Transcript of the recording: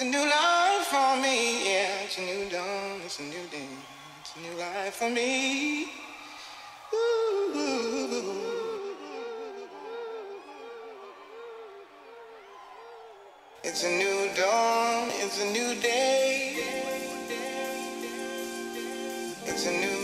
It's a new life for me, yeah. It's a new dawn, it's a new day. It's a new life for me. Ooh. It's a new dawn, it's a new day. It's a new